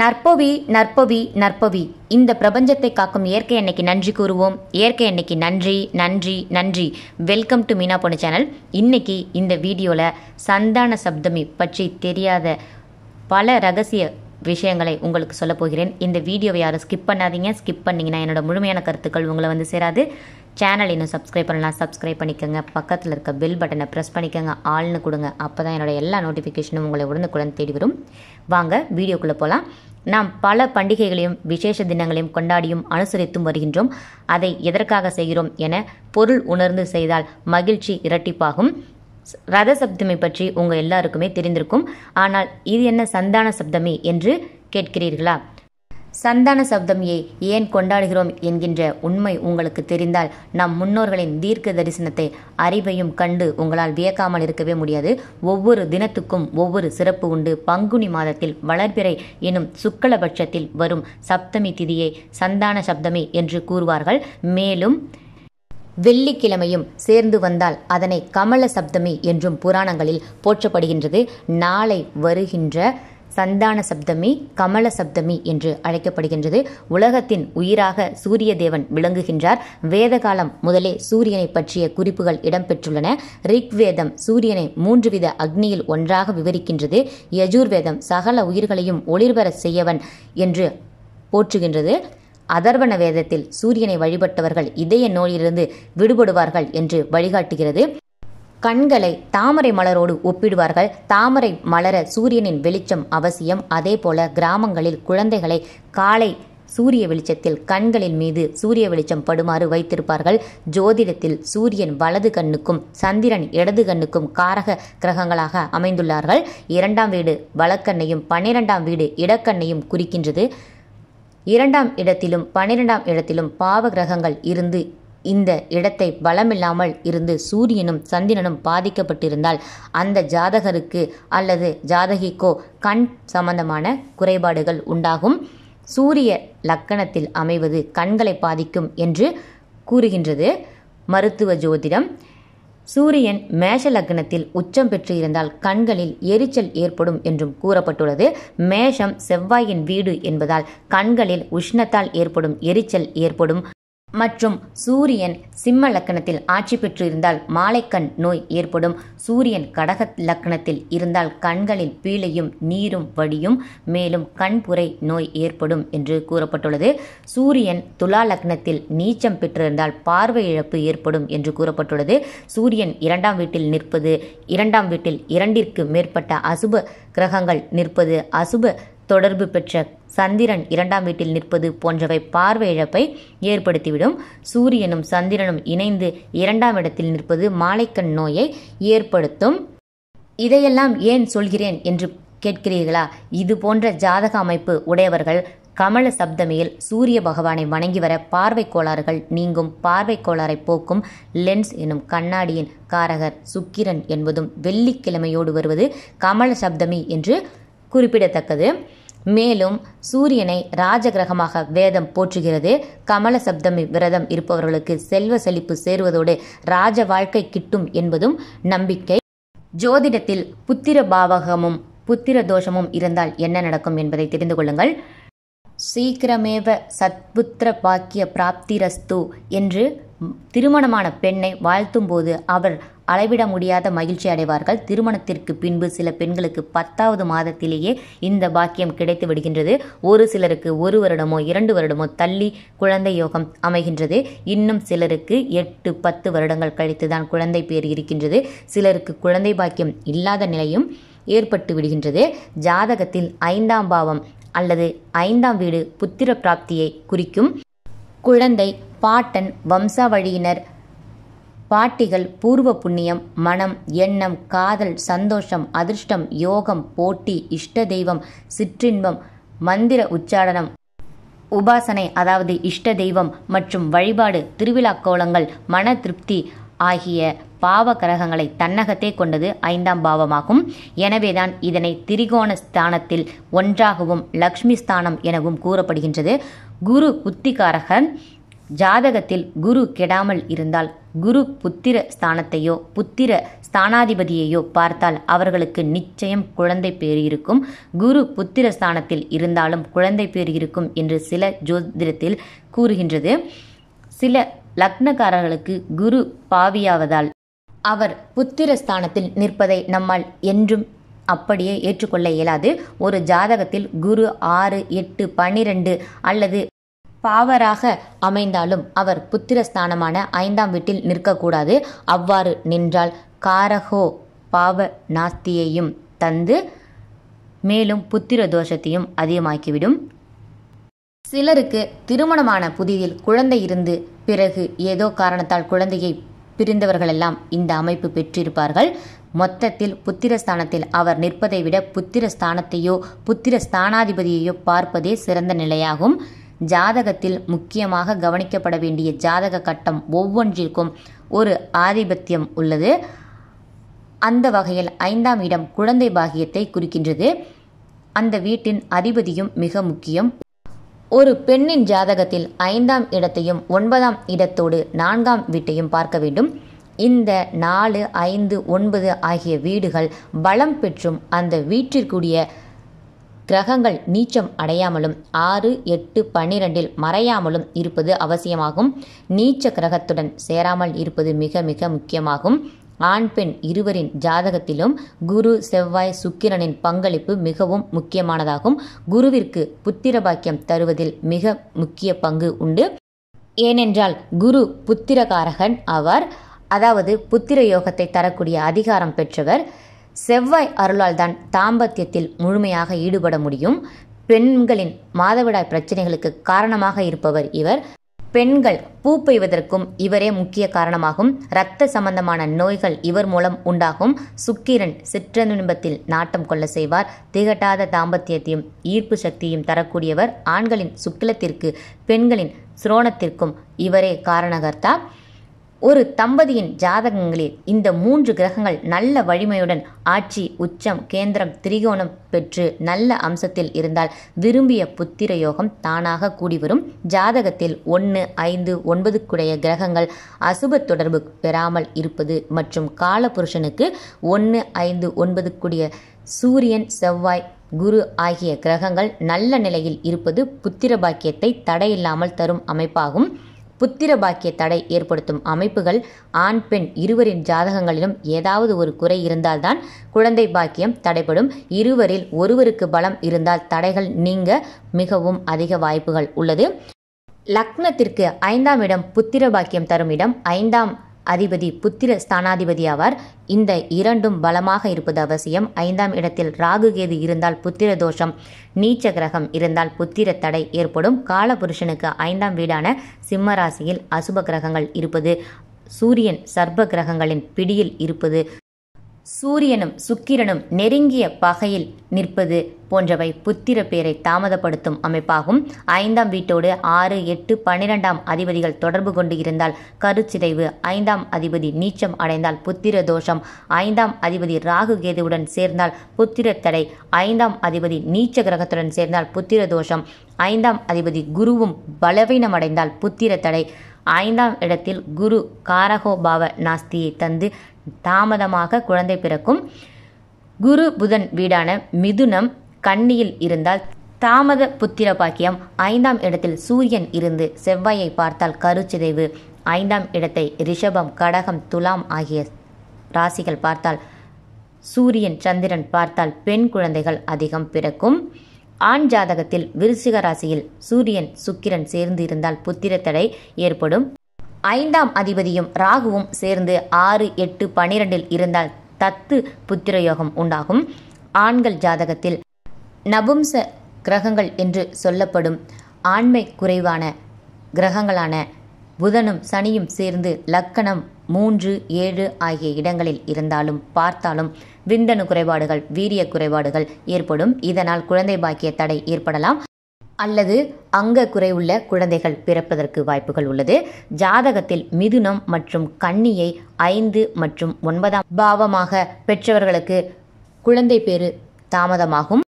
நற்பவி நற்பவி நற்பவி. இந்த பிரபஞ்சத்தை காக்கும் இயற்கை அன்னைக்கு நன்றி கூறுவோம். இயற்கை அன்னைக்கு நன்றி நன்றி நன்றி. வெல்கம் டு மீனா பொண்ணு சேனல் இன்னைக்கு இந்த வீடியோவில் சந்தான சப்தமி பற்றி தெரியாத பல ரகசிய விஷயங்களை உங்களுக்கு சொல்ல போகிறேன். இந்த வீடியோவை யாரும் ஸ்கிப் பண்ணாதீங்க. ஸ்கிப் பண்ணிங்கன்னா என்னோட முழுமையான கருத்துக்கள் உங்களை வந்து சேராது. சேனல் இன்னும் சப்ஸ்கிரைப் பண்ணலாம் சப்ஸ்கிரைப் பண்ணிக்கோங்க. பக்கத்தில் இருக்க பெல் பட்டனை ப்ரெஸ் பண்ணிக்கோங்க. ஆள்னு கொடுங்க. அப்போ தான் என்னோட எல்லா நோட்டிஃபிகேஷனும் உங்களை உடனுக்குடன் தேடி வரும். வாங்க வீடியோக்குள்ளே போகலாம் நாம் பல பண்டிகைகளையும் விசேஷ தினங்களையும் கொண்டாடியும் அனுசரித்தும் வருகின்றோம். அதை எதற்காக செய்கிறோம் என பொருள் உணர்ந்து செய்தால் மகிழ்ச்சி இரட்டிப்பாகும். ரத சப்தமி பற்றி உங்கள் எல்லாருக்குமே தெரிந்திருக்கும். ஆனால் இது என்ன சந்தான சப்தமி என்று கேட்கிறீர்களா? சந்தான சப்தமியை ஏன் கொண்டாடுகிறோம் என்கின்ற உண்மை உங்களுக்கு தெரிந்தால் நம் முன்னோர்களின் தீர்க்க தரிசனத்தை அறிவையும் கண்டு உங்களால் வியக்காமல் இருக்கவே முடியாது. ஒவ்வொரு தினத்துக்கும் ஒவ்வொரு சிறப்பு உண்டு. பங்குனி மாதத்தில் வளர்பிறை எனும் சுக்லபட்சத்தில் வரும் சப்தமி திதியை சந்தான சப்தமி என்று கூறுவார்கள். மேலும் வெள்ளிக்கிழமையும் சேர்ந்து வந்தால் அதனை கமல சப்தமி என்றும் புராணங்களில் போற்றப்படுகின்றது. நாளை வருகின்ற சந்தான சப்தமி கமல சப்தமி என்று அழைக்கப்படுகின்றது. உலகத்தின் உயிராக சூரிய தேவன் விளங்குகின்றார். வேதகாலம் முதலே சூரியனை பற்றிய குறிப்புகள் இடம்பெற்றுள்ளன. ரிக்வேதம் சூரியனை மூன்று வித அக்னியில் ஒன்றாக விவரிக்கின்றது. யஜுர்வேதம் சகல உயிர்களையும் ஒளிர்வர செய்யவன் என்று போற்றுகின்றது. அதர்வண வேதத்தில் சூரியனை வழிபட்டவர்கள் இதய நோயிலிருந்து விடுபடுவார்கள் என்று வழிகாட்டுகிறது. கண்களை தாமரை மலரோடு ஒப்பிடுவார்கள். தாமரை மலர சூரியனின் வெளிச்சம் அவசியம். அதேபோல கிராமங்களில் குழந்தைகளை காலை சூரிய வெளிச்சத்தில் கண்களின் மீது சூரிய வெளிச்சம் படுமாறு வைத்திருப்பார்கள். ஜோதிடத்தில் சூரியன் வலது கண்ணுக்கும் சந்திரன் இடது கண்ணுக்கும் காரக கிரகங்களாக அமைந்துள்ளார்கள். இரண்டாம் வீடு வலக்கண்ணையும் பன்னிரெண்டாம் வீடு இடக்கண்ணையும் குறிக்கின்றது. இரண்டாம் இடத்திலும் பன்னிரெண்டாம் இடத்திலும் பாவ கிரகங்கள் இருந்து இந்த இடத்தை பலமில்லாமல் இருந்து சூரியனும் சந்திரனும் பாதிக்கப்பட்டிருந்தால் அந்த ஜாதகருக்கு அல்லது ஜாதகிக்கோ கண் சம்பந்தமான குறைபாடுகள் உண்டாகும். சூரிய லக்கணத்தில் அமைவது கண்களை பாதிக்கும் என்று கூறுகின்றது. மருத்துவ ஜோதிடம். சூரியன் மேஷ லக்னத்தில் உச்சம் பெற்று இருந்தால் கண்களில் எரிச்சல் ஏற்படும் என்றும் கூறப்பட்டுள்ளது. மேஷம் செவ்வாயின் வீடு என்பதால் கண்களில் உஷ்ணத்தால் ஏற்படும் எரிச்சல் ஏற்படும். மற்றும் சூரியன் சிம்ம லக்கணத்தில் ஆட்சி பெற்று இருந்தால் மாலைக்கண் நோய் ஏற்படும். சூரியன் கடக லக்கணத்தில் இருந்தால் கண்களில் பீழையும் நீரும் வடியும். மேலும் கண்புரை நோய் ஏற்படும் என்று கூறப்பட்டுள்ளது. சூரியன் துலா லக்னத்தில் நீச்சம் பெற்றிருந்தால் பார்வை இழப்பு ஏற்படும் என்று கூறப்பட்டுள்ளது. சூரியன் இரண்டாம் வீட்டில் நிற்பது இரண்டாம் வீட்டில் இரண்டிற்கு மேற்பட்ட அசுப கிரகங்கள் நிற்பது அசுப தொடர்பு பெற்ற சந்திரன் இரண்டாம் வீட்டில் நிற்பது போன்றவை பார்வை இழப்பை ஏற்படுத்திவிடும். சூரியனும் சந்திரனும் இணைந்து இரண்டாம் இடத்தில் நிற்பது மாலைக்கண் நோயை ஏற்படுத்தும். இதையெல்லாம் ஏன் சொல்கிறேன் என்று கேட்கிறீர்களா? இது போன்ற ஜாதக அமைப்பு உடையவர்கள் கமல சப்தமியில் சூரிய பகவானை வணங்கி வர பார்வை கோளாறுகள் நீங்கும். பார்வை கோளாறை போக்கும் லென்ஸ் எனும் கண்ணாடியின் காரகர் சுக்கிரன் என்பதும் வெள்ளிக்கிழமையோடு வருவது கமல சப்தமி என்று குறிப்பிடத்தக்கது. மேலும் சூரியனை ராஜகிரகமாக வேதம் போற்றுகிறது. கமல சப்தமி விரதம் இருப்பவர்களுக்கு செல்வ செழிப்பு சேருவதோடு ராஜ வாழ்க்கை கிட்டும் என்பதும் நம்பிக்கை. ஜோதிடத்தில் புத்திர பாவகமும் புத்திர தோஷமும் இருந்தால் என்ன நடக்கும் என்பதை தெரிந்து கொள்ளுங்கள். சீக்கிரமேவ சத்புத்திர பாக்கிய பிராப்திரஸ்து என்று திருமணமான பெண்ணை வாழ்த்தும் போது அவர் அளவிட முடியாத மகிழ்ச்சி அடைவார்கள். திருமணத்திற்கு பின்பு சில பெண்களுக்கு பத்தாவது மாதத்திலேயே இந்த பாக்கியம் கிடைத்து விடுகின்றது. ஒரு சிலருக்கு ஒரு வருடமோ இரண்டு வருடமோ தள்ளி குழந்தை யோகம் அமைகின்றது. இன்னும் சிலருக்கு எட்டு பத்து வருடங்கள் கழித்து தான் குழந்தை பேர் இருக்கின்றது. சிலருக்கு குழந்தை பாக்கியம் இல்லாத நிலையும் ஏற்பட்டு விடுகின்றது. ஜாதகத்தில் ஐந்தாம் பாவம் அல்லது ஐந்தாம் வீடு புத்திர பிராப்தியை குறிக்கும். குழந்தை பாட்டன் வம்சாவழியினர். பாட்டிகள் பூர்வ புண்ணியம் மனம் எண்ணம் காதல் சந்தோஷம் அதிர்ஷ்டம் யோகம் போட்டி இஷ்ட தெய்வம் சிற்றின்பம் மந்திர உச்சாரணம் உபாசனை அதாவது இஷ்ட தெய்வம் மற்றும் வழிபாடு திருவிழா கோலங்கள் மன திருப்தி ஆகிய பாவ கிரகங்களை தன்னகத்தே கொண்டது ஐந்தாம் பாவமாகும். எனவேதான் இதனை திரிகோண ஸ்தானத்தில் ஒன்றாகவும் லக்ஷ்மி ஸ்தானம் எனவும் கூறப்படுகின்றது. குரு புத்திகாரகன் ஜாதகத்தில் குரு கெடாமல் இருந்தால் குரு புத்திர ஸ்தானத்தையோ புத்திர ஸ்தானாதிபதியையோ பார்த்தால் அவர்களுக்கு நிச்சயம் குழந்தை பேர் இருக்கும். குரு புத்திர ஸ்தானத்தில் இருந்தாலும் குழந்தை பேர் இருக்கும் என்று சில ஜோதிடத்தில் கூறுகின்றது. சில லக்னக்காரர்களுக்கு குரு பாவியாவதால் அவர் புத்திர ஸ்தானத்தில் நிற்பதை நம்மால் என்றும் அப்படியே ஏற்றுக்கொள்ள இயலாது. ஒரு ஜாதகத்தில் குரு ஆறு எட்டு பன்னிரண்டு அல்லது பாவராக அமைந்தாலும் அவர் புத்திரஸ்தானமான ஐந்தாம் வீட்டில் நிற்கக்கூடாது. அவ்வாறு நின்றால் காரகோ பாவ நாஸ்தியையும் தந்து மேலும் புத்திர தோஷத்தையும் அதிகமாக்கிவிடும். சிலருக்கு திருமணமான புதிதில் குழந்தை இருந்து பிறகு ஏதோ காரணத்தால் குழந்தையை பிரிந்தவர்களெல்லாம் இந்த அமைப்பு பெற்றிருப்பார்கள். மொத்தத்தில் புத்திரஸ்தானத்தில் அவர் நிற்பதை விட புத்திரஸ்தானத்தையோ புத்திர ஸ்தானாதிபதியையோ பார்ப்பதே சிறந்த நிலையாகும். ஜாதகத்தில் முக்கியமாக கவனிக்கப்பட வேண்டிய ஜாதக கட்டம் ஒவ்வொன்றிற்கும் ஒரு ஆதிபத்தியம் உள்ளது. அந்த வகையில் ஐந்தாம் இடம் குழந்தை பாகியத்தை குறிக்கின்றது. அந்த வீட்டின் அதிபதியும் மிக முக்கியம். ஒரு பெண்ணின் ஜாதகத்தில் ஐந்தாம் இடத்தையும் ஒன்பதாம் இடத்தோடு நான்காம் வீட்டையும் பார்க்க வேண்டும். இந்த நாலு ஐந்து ஒன்பது ஆகிய வீடுகள் பலம் பெற்றும் அந்த வீட்டிற்குரிய கிரகங்கள் நீச்சம் அடையாமலும் ஆறு எட்டு பன்னிரெண்டில் மறையாமலும் இருப்பது அவசியமாகும். நீச்ச கிரகத்துடன் சேராமல் இருப்பது மிக மிக முக்கியமாகும். ஆண் பெண் இருவரின் ஜாதகத்திலும் குரு செவ்வாய் சுக்கிரனின் பங்களிப்பு மிகவும் முக்கியமானதாகும். குருவிற்கு புத்திர பாக்கியம் தருவதில் மிக முக்கிய பங்கு உண்டு. ஏனென்றால் குரு புத்திரகாரகன் அவர் அதாவது புத்திர யோகத்தை தரக்கூடிய அதிகாரம் பெற்றவர். செவ்வாய் அருளால் தான் தாம்பத்தியத்தில் முழுமையாக ஈடுபட முடியும். பெண்களின் மாதவிடாய் பிரச்சனைகளுக்கு காரணமாக இருப்பவர் இவர். பெண்கள் பூ பெய்வதற்கும் இவரே முக்கிய காரணமாகும். இரத்த சம்பந்தமான நோய்கள் இவர் மூலம் உண்டாகும். சுக்கிரன் சிற்றனுபத்தில் நாட்டம் கொள்ள செய்வார். திகட்டாத தாம்பத்தியத்தையும் ஈர்ப்பு சக்தியும் தரக்கூடியவர் ஆண்களின் சுக்கிலத்திற்கு பெண்களின் சுரோணத்திற்கும் இவரே காரணகர்த்தா. ஒரு தம்பதியின் ஜாதகங்களில் இந்த மூன்று கிரகங்கள் நல்ல வலிமையுடன் ஆட்சி உச்சம் கேந்திரம் திரிகோணம் பெற்று நல்ல அம்சத்தில் இருந்தால் விரும்பிய புத்திர யோகம் தானாக கூடி வரும். ஜாதகத்தில் ஒன்று ஐந்து ஒன்பதுக்குடைய கிரகங்கள் அசுப தொடர்பு பெறாமல் இருப்பது மற்றும் காலபுருஷனுக்கு ஒன்று ஐந்து ஒன்பதுக்குடிய சூரியன் செவ்வாய் குரு ஆகிய கிரகங்கள் நல்ல நிலையில் இருப்பது புத்திர பாக்கியத்தை தடையில்லாமல் தரும் அமைப்பாகும். புத்திர பாக்கிய தடை ஏற்படுத்தும் அமைப்புகள் ஆண் பெண் இருவரின் ஜாதகங்களிலும் ஏதாவது ஒரு குறை இருந்தால்தான் குழந்தை பாக்கியம் தடைப்படும் இருவரில் ஒருவருக்கு பலம் இருந்தால் தடைகள் நீங்க மிகவும் அதிக வாய்ப்புகள் உள்ளது. லக்னத்திற்கு ஐந்தாம் இடம் புத்திர பாக்கியம் தரும் இடம். ஐந்தாம் அதிபதி புத்திர ஸ்தானாதிபதி ஆவார். இந்த இரண்டும் பலமாக இருப்பது அவசியம். ஐந்தாம் இடத்தில் ராகு கேது இருந்தால் புத்திர தோஷம் நீச்ச கிரகம் இருந்தால் புத்திர தடை ஏற்படும். காலபுருஷனுக்கு ஐந்தாம் வீடான சிம்ம ராசியில் அசுப கிரகங்கள் இருப்பது சூரியன் சர்ப்ப கிரகங்களின் பிடியில் இருப்பது சூரியனும் சுக்கிரனும் நெருங்கிய பகையில் நிற்பது போன்றவை புத்திர பேரை தாமதப்படுத்தும் அமைப்பாகும். ஐந்தாம் வீட்டோடு ஆறு எட்டு பன்னிரெண்டாம் அதிபதிகள் தொடர்பு கொண்டு இருந்தால் கருச்சிதைவு. ஐந்தாம் அதிபதி நீச்சம் அடைந்தால் புத்திர தோஷம். ஐந்தாம் அதிபதி ராகு கேதுவுடன் சேர்ந்தால் புத்திர தடை. ஐந்தாம் அதிபதி நீச்ச கிரகத்துடன் சேர்ந்தால் புத்திர தோஷம். ஐந்தாம் அதிபதி குருவும் பலவீனமடைந்தால் புத்திர தடை. ஐந்தாம் இடத்தில் குரு காரகோபாவ நாஸ்தியை தந்து தாமதமாக குழந்தை பிறக்கும். குரு புதன் வீடான மிதுனம் கன்னியில் இருந்தால் தாமத புத்திர பாக்கியம் ஐந்தாம் இடத்தில் சூரியன் இருந்து செவ்வாயை பார்த்தால் கருச்சிதைவு. ஐந்தாம் இடத்தை ரிஷபம் கடகம் துலாம் ஆகிய ராசிகள் பார்த்தால் சூரியன் சந்திரன் பார்த்தால் பெண் குழந்தைகள் அதிகம் பிறக்கும். ஆண் ஜாதகத்தில் விருச்சிக ராசியில் சூரியன் சுக்கிரன் சேர்ந்து இருந்தால் புத்திர தடை ஏற்படும். ஐந்தாம் அதிபதியும் ராகுவும் சேர்ந்து ஆறு எட்டு பனிரெண்டில் இருந்தால் தத்து புத்திரயோகம் உண்டாகும். ஆண்கள் ஜாதகத்தில் நபும்ச கிரகங்கள் என்று சொல்லப்படும் ஆண்மை குறைவான கிரகங்களான புதனும் சனியும் சேர்ந்து லக்கணம் மூன்று ஏழு ஆகிய இடங்களில் இருந்தாலும் பார்த்தாலும் விந்தணு குறைபாடுகள் வீரிய குறைபாடுகள் ஏற்படும். இதனால் குழந்தை பாக்கிய தடை ஏற்படலாம். அல்லது அங்க குறைவுள்ள குழந்தைகள் பிறப்பதற்கு வாய்ப்புகள் உள்ளது. ஜாதகத்தில் மிதுனம் மற்றும் கன்னியை ஐந்து மற்றும் ஒன்பதாம் பாவமாக பெற்றவர்களுக்கு குழந்தை பேறு தாமதமாகும்.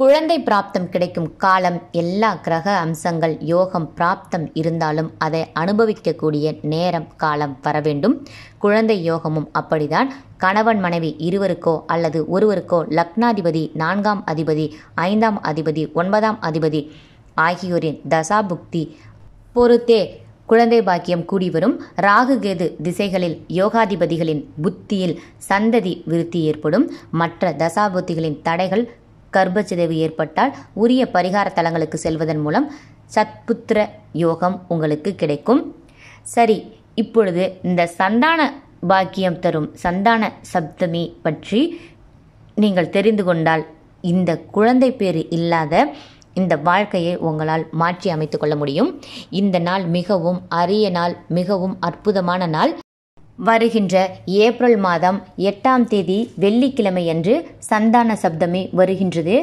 குழந்தை பிராப்தம் கிடைக்கும் காலம் எல்லா கிரக அம்சங்கள் யோகம் பிராப்தம் இருந்தாலும் அதை அனுபவிக்கக்கூடிய நேரம் காலம் வர வேண்டும். குழந்தை யோகமும் அப்படிதான். கணவன் மனைவி இருவருக்கோ அல்லது ஒருவருக்கோ லக்னாதிபதி நான்காம் அதிபதி ஐந்தாம் அதிபதி ஒன்பதாம் அதிபதி ஆகியோரின் தசாபுக்தி பொறுத்தே குழந்தை பாக்கியம் கூடி வரும். ராகு கேது திசைகளில் யோகாதிபதிகளின் புத்தியில் சந்ததி விருத்தி ஏற்படும். மற்ற தசாபுத்திகளின் தடைகள் கர்ப்பச்சிதைவு ஏற்பட்டால் உரிய பரிகார தலங்களுக்கு செல்வதன் மூலம் சத்புத்திர யோகம் உங்களுக்கு கிடைக்கும். சரி இப்பொழுது இந்த சந்தான பாக்கியம் தரும் சந்தான சப்தமி பற்றி நீங்கள் தெரிந்து கொண்டால் இந்த குழந்தை பேர் இல்லாத இந்த வாழ்க்கையை உங்களால் மாற்றி அமைத்து கொள்ள முடியும். இந்த நாள் மிகவும் அரிய நாள் மிகவும் அற்புதமான நாள். வருகின்ற ஏப்ரல் மாதம் எட்டாம் தேதி வெள்ளிக்கிழமையன்று சந்தான சப்தமே வருகின்றது.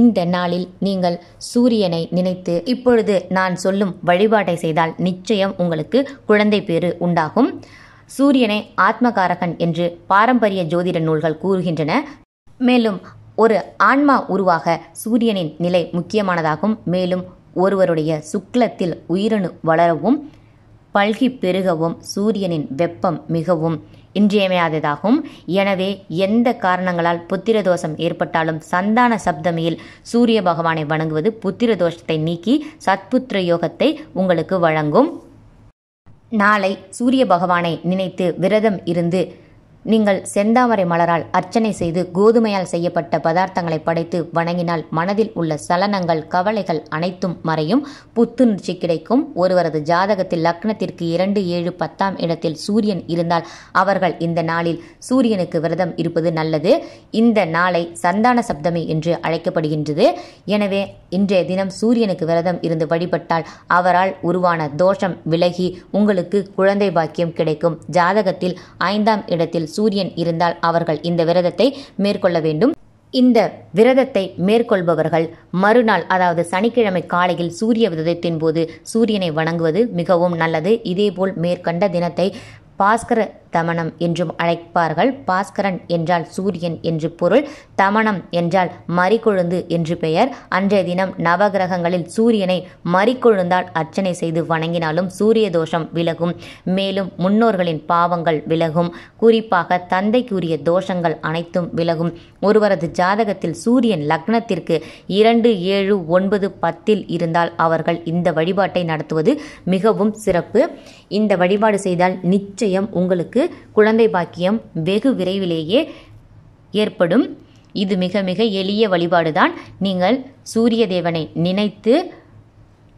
இந்த நாளில் நீங்கள் சூரியனை நினைத்து இப்பொழுது நான் சொல்லும் வழிபாட்டை செய்தால் நிச்சயம் உங்களுக்கு குழந்தை பேறு உண்டாகும். சூரியனை ஆத்மகாரகன் என்று பாரம்பரிய ஜோதிட நூல்கள் கூறுகின்றன. மேலும் ஒரு ஆன்மா உருவாக சூரியனின் நிலை முக்கியமானதாகும். மேலும் ஒருவருடைய சுக்லத்தில் உயிரணு வளரவும் பல்கி பெருகவும் சூரியனின் வெப்பம் மிகவும் இன்றியமையாததாகும். எனவே எந்த காரணங்களால் புத்திர தோஷம் ஏற்பட்டாலும் சந்தான சப்தமியில் சூரிய பகவானை வணங்குவது புத்திர தோஷத்தை நீக்கி சத்புத்திர யோகத்தை உங்களுக்கு வழங்கும். நாளை சூரிய பகவானை நினைத்து விரதம் இருந்து நீங்கள் செந்தாமரை மலரால் அர்ச்சனை செய்து கோதுமையால் செய்யப்பட்ட பதார்த்தங்களை படைத்து வணங்கினால் மனதில் உள்ள சலனங்கள் கவலைகள் அனைத்தும் மறையும். புத்துணர்ச்சி கிடைக்கும். ஒருவரது ஜாதகத்தில் லக்னத்திற்கு இரண்டு ஏழு பத்தாம் இடத்தில் சூரியன் இருந்தால் அவர்கள் இந்த நாளில் சூரியனுக்கு விரதம் இருப்பது நல்லது. இந்த நாளை சந்தான சப்தமி என்று அழைக்கப்படுகின்றது. எனவே இன்றைய தினம் சூரியனுக்கு விரதம் இருந்து வழிபட்டால் அவரால் உருவான தோஷம் விலகி உங்களுக்கு குழந்தை பாக்கியம் கிடைக்கும். ஜாதகத்தில் ஐந்தாம் இடத்தில் சூரியன் இருந்தால் அவர்கள் இந்த விரதத்தை மேற்கொள்ள வேண்டும். இந்த விரதத்தை மேற்கொள்பவர்கள் மறுநாள் அதாவது சனிக்கிழமை காலையில் சூரிய விரதத்தின் போது சூரியனை வணங்குவது மிகவும் நல்லது. இதேபோல் மேற்கண்ட தினத்தை பாஸ்கர தமனம் என்றும் அழைப்பார்கள். பாஸ்கரன் என்றால் சூரியன் என்று பொருள். தமனம் என்றால் மறிக்கொழுந்து என்று பெயர். அன்றைய தினம் நவகிரகங்களில் சூரியனை மறிக்கொழுந்தால் அர்ச்சனை செய்து வணங்கினாலும் சூரிய தோஷம் விலகும். மேலும் முன்னோர்களின் பாவங்கள் விலகும். குறிப்பாக தந்தைக்குரிய தோஷங்கள் அனைத்தும் விலகும். ஒருவரது ஜாதகத்தில் சூரியன் லக்னத்திற்கு இரண்டு ஏழு ஒன்பது பத்தில் இருந்தால் அவர்கள் இந்த வழிபாட்டை நடத்துவது மிகவும் சிறப்பு. இந்த வழிபாடு செய்தால் நிச்சயம் உங்களுக்கு குழந்தை பாக்கியம் வெகு விரைவிலேயே ஏற்படும். இது மிக மிக எளிய வழிபாடுதான். நீங்கள் சூரிய தேவனை நினைத்து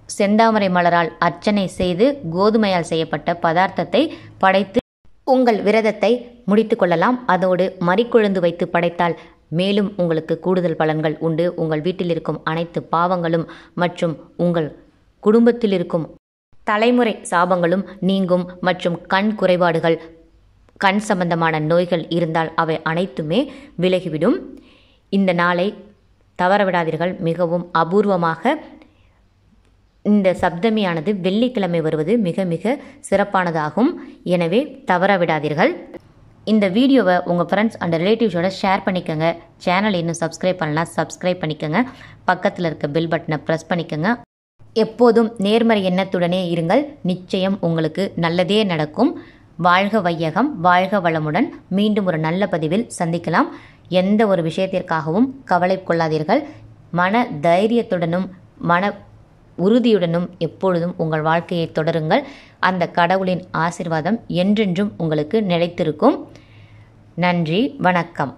செந்தாமரை மலரால் அர்ச்சனை செய்து கோதுமையால் செய்யப்பட்ட பதார்த்தத்தை படைத்து உங்கள் விரதத்தை முடித்து கொள்ளலாம். அதோடு மறிக்கொழுந்து வைத்து படைத்தால் மேலும் உங்களுக்கு கூடுதல் பலன்கள் உண்டு. உங்கள் வீட்டில் இருக்கும் அனைத்து பாவங்களும் மற்றும் உங்கள் குடும்பத்தில் இருக்கும் தலைமுறை சாபங்களும் நீங்கும் மற்றும் கண் குறைபாடுகள் கண் சம்பந்தமான நோய்கள் இருந்தால் அவை அனைத்துமே விலகிவிடும். இந்த நாளை தவறவிடாதீர்கள். மிகவும் அபூர்வமாக இந்த சப்தமியானது வெள்ளிக்கிழமை வருவது மிக மிக சிறப்பானதாகும். எனவே தவறவிடாதீர்கள். இந்த வீடியோவை உங்கள் ஃப்ரெண்ட்ஸ் அண்ட் ரிலேட்டிவ்ஸோட ஷேர் பண்ணிக்கோங்க. சேனல் இன்னும் சப்ஸ்கிரைப் பண்ணலாம் சப்ஸ்கிரைப் பண்ணிக்கோங்க. பக்கத்தில் இருக்க பெல் பட்டனை ப்ரெஸ் பண்ணிக்கோங்க. எப்போதும் நேர்மறை எண்ணத்துடனே இருங்கள். நிச்சயம் உங்களுக்கு நல்லதே நடக்கும். வாழ்க வையகம் வாழ்க வளமுடன். மீண்டும் ஒரு நல்ல பதிவில் சந்திக்கலாம். எந்த ஒரு விஷயத்திற்காகவும் கவலை கொள்ளாதீர்கள். மன தைரியத்துடனும் மன உறுதியுடனும் எப்பொழுதும் உங்கள் வாழ்க்கையை தொடருங்கள். அந்த கடவுளின் ஆசிர்வாதம் என்றென்றும் உங்களுக்கு நிலைத்திருக்கும். நன்றி வணக்கம்.